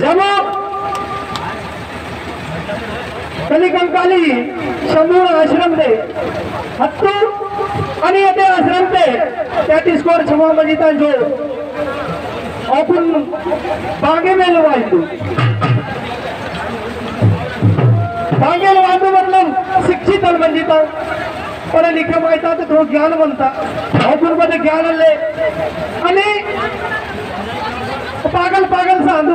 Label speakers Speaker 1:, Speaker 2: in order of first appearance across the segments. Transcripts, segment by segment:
Speaker 1: जमा कलिकंकाली समूळ आश्रम दे. हत्तू आणि येथे आश्रम ते त्या टिस्कोर क्षमा मजिता जो. आपण बागे में लवायतो बागे लवायतो मतलब शिक्षित मंजिता म्हणजे पढ़े लिखे माहिता तर थोडं ज्ञान बनता आपण मध्ये ज्ञान आले आणि पागल पागल सांधू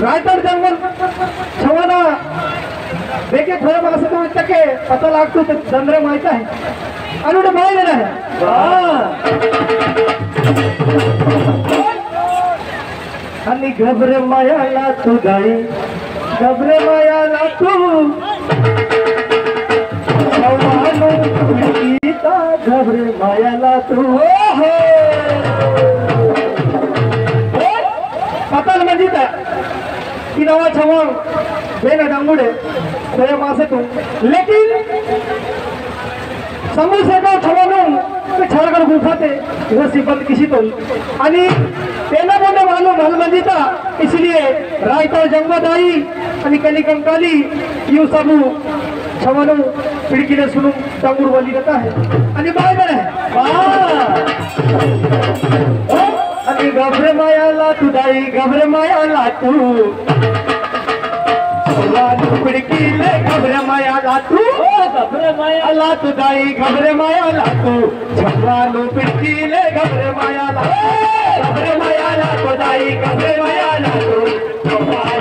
Speaker 1: रायगड जंगल, छवाना। देखे थोडं मला असं तुम्ही टके पता लागतो ते चंद्र माहित आहे आणि उठे बाहेर येणार आहे आणि घबरे मायाला तू गाई घबरे मायाला तू। छवानो गीता घबरे मायाला तू हो पताल म्हणजे की नवा छवा बेन डांगुडे तो मासे तू लेकिन समोसे का छवानो ते छारगड गुफाते वो सिबंद किसी तो आणि तेना बोले मालूम हल मंजिता इसलिए रायता जंगमदाई आणि कली कंकाली यू सबू छवानो खिडकीने सुनून डांगूर बोली जाता है आणि बाय बरे आणि घबरे मायाला तू दाई घबरे मायाला तू छवानो खिडकीले घबरे माया तू घबरे माया तू दाई घबरे मायाला तू छवानो खिडकीले घबरे मायाला घबरे माया तू दाई घबरे माया तू छवानो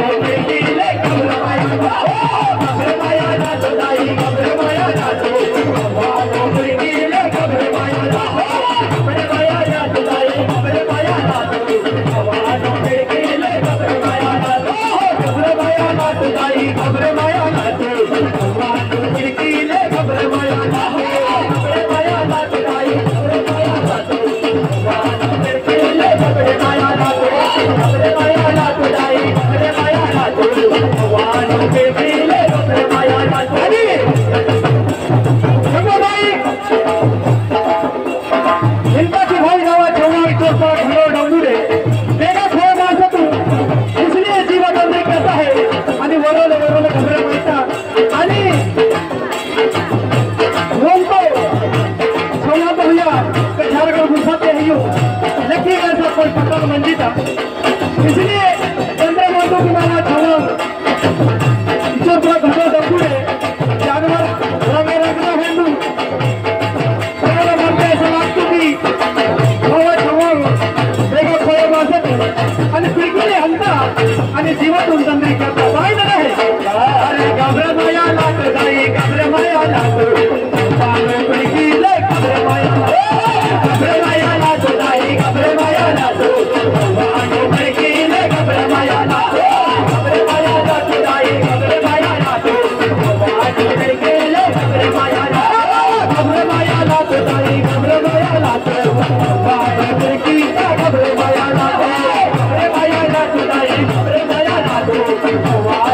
Speaker 1: Di 卖家 Thank you.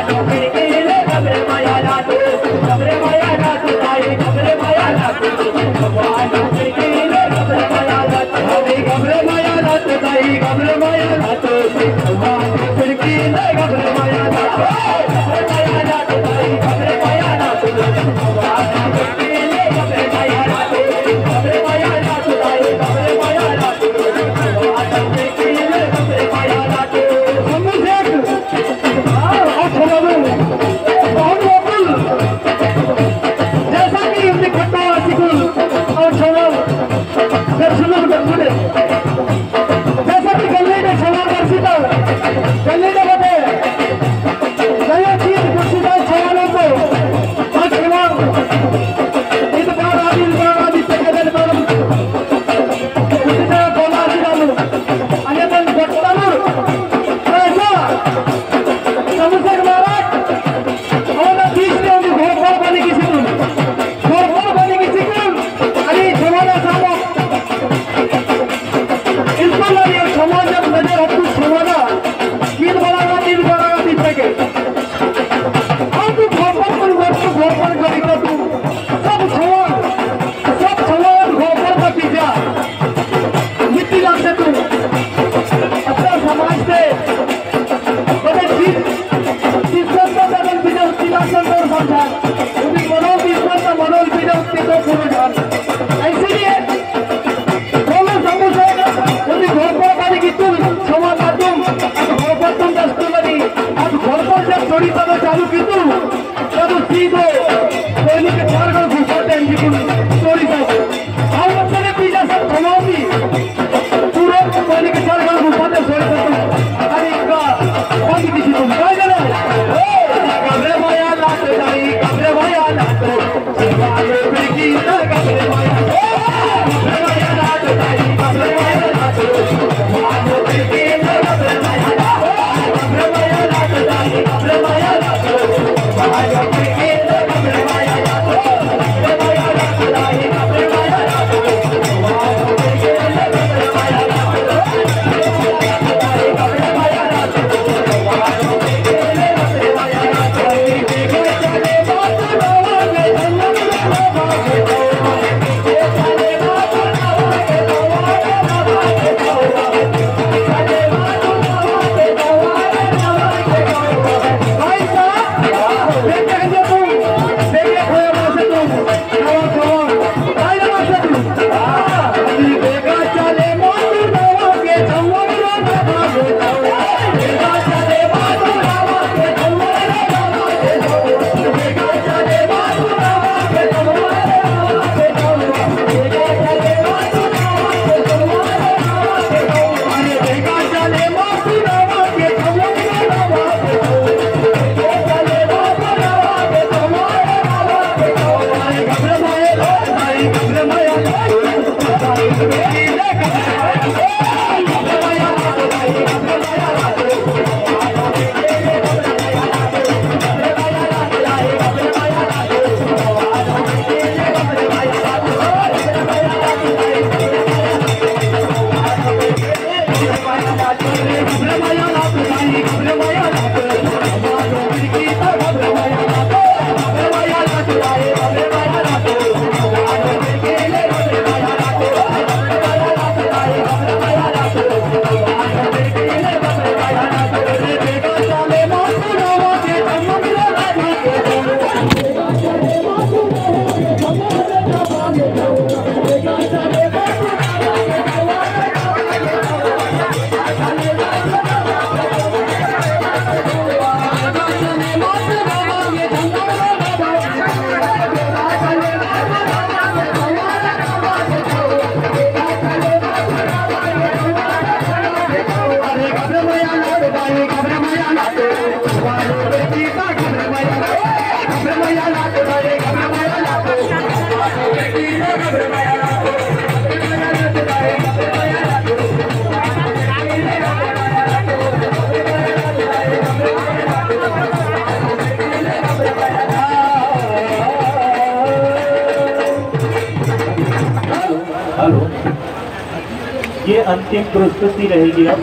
Speaker 1: ये
Speaker 2: अंतिम प्रस्तुति रहेगी अब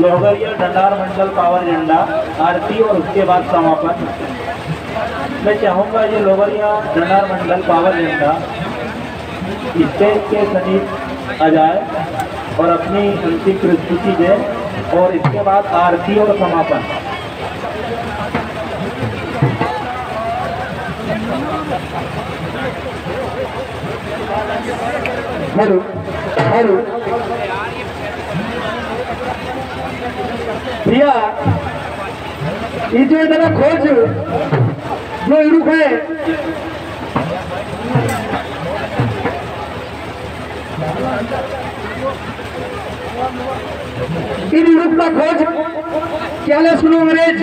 Speaker 2: लोहगरिया डंडार मंडल पावर झंडा, आरती और उसके बाद समापन। मैं चाहूँगा ये लोवरिया डंडार मंडल पावर झंडा स्टेज के समीप आ जाए और अपनी अंतिम प्रस्तुति दे और इसके बाद आरती और समापन।
Speaker 1: Hello hello. भैया इतना खोज इन इरुक का खोज क्या सुनो अंग्रेज़?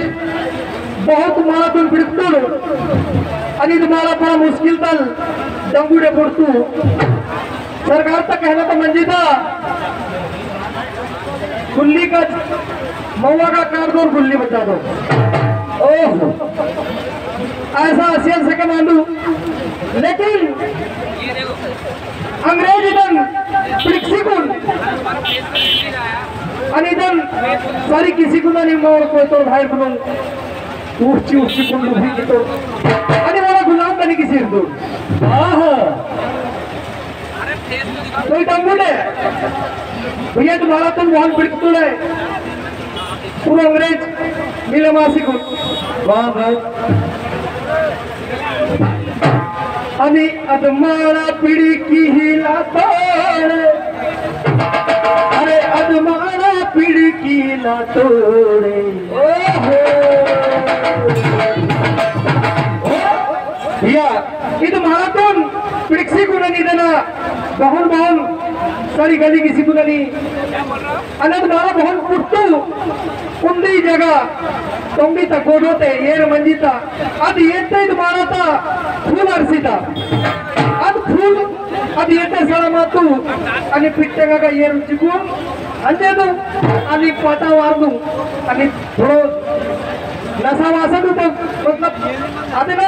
Speaker 1: बहुत मारा तुम बिड़कुल आणि तुम्हाला बड़ा मुश्किल तल डंगूडे पुरतू सरकार का कहना तो मंजी था गुल्ली का महुआ का काट दो गुल्ली बचा दो ओह। ऐसा हसियन से मालू लेकिन अंग्रेज़ इधन प्रिक्सिकुन आणि इधन सारी किसी को नहीं मोड़ को तो भाई बनूं ऊँची ऊँची कुंडू भी की तो। आणि मला गुलाम बनी किसी दो आहा कोई डंगुल है। भैया तुम्हारा तो बहुत बिल्कुल है। पूरा ब्रिज नीलमासी को वाह भाई। अनि अदमाड़ा पीढ़ी की हिला तोड़ अरे अदमाड़ा पीढ़ी की हिला तोड़े भैया इद मारा तुम पिड़सी को नहीं देना। बहुल बहुल सारी गली की सिद्धू नदी अनंतगाव मोहन कुट्टू उंदी जग तोंबित गोडोते येर मंजित अद येते तो भारत फूल हरसित अद फूल अद येते तो सळ मातू। का का येर चिकून ಅಂದೇದು ಅಲ್ಲಿ ಪಾಠ नशा वासन तो मतलब ಮತ್ಲಬ್ ना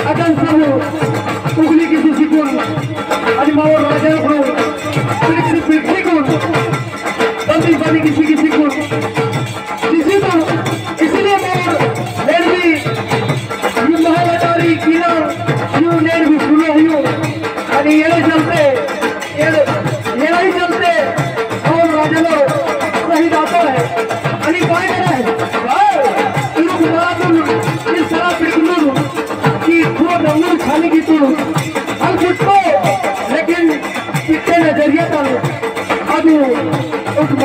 Speaker 1: अगन सब उगली किसी शिकून आणि मावर राजा पिरक्षी पिरक्षी करून बंदी बंदी किसी किसी करून किसी तो इसलिए मावर नेर भी यू महावतारी किला यू आणि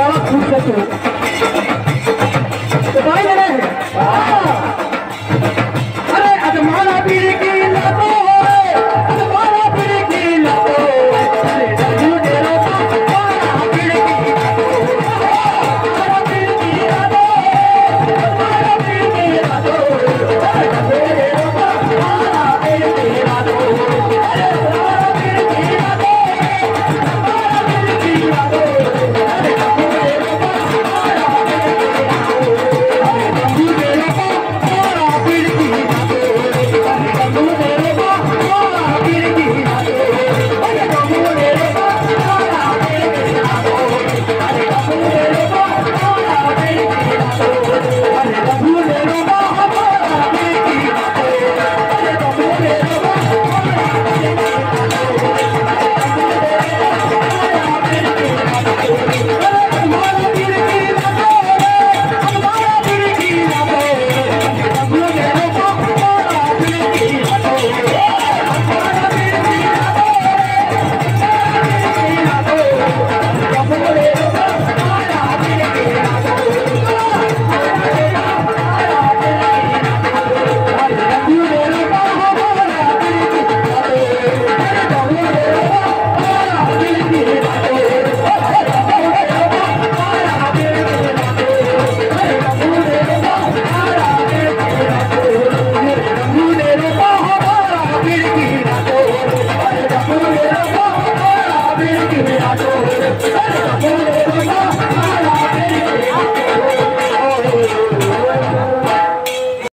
Speaker 1: ahora,